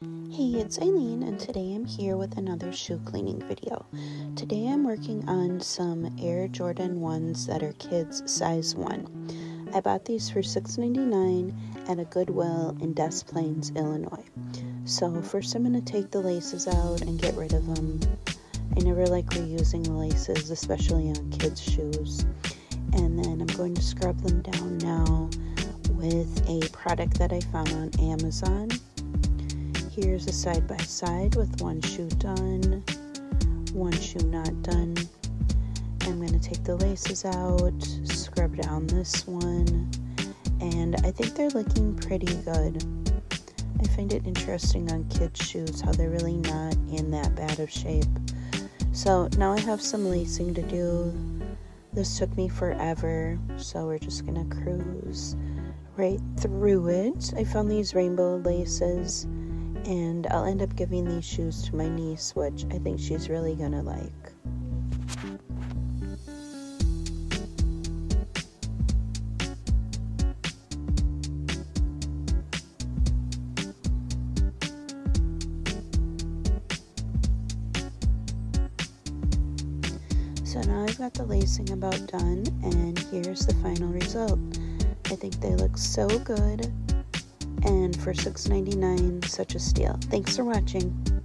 Hey, it's Eileen, and today I'm here with another shoe cleaning video. Today I'm working on some Air Jordan 1s that are kids size 1. I bought these for $6.99 at a Goodwill in Des Plaines, Illinois. So, first I'm going to take the laces out and get rid of them. I never like reusing the laces, especially on kids' shoes. And then I'm going to scrub them down now with a product that I found on Amazon here's a side by side with one shoe done, one shoe not done. I'm going to take the laces out, scrub down this one, and I think they're looking pretty good. I find it interesting on kids' shoes how they're really not in that bad of shape. So now I have some lacing to do. This took me forever, so we're just gonna cruise right through it. I found these rainbow laces and I'll end up giving these shoes to my niece, which I think she's really gonna like. So now I've got the lacing about done, and here's the final result. I think they look so good and for $6.99, such a steal. Thanks for watching.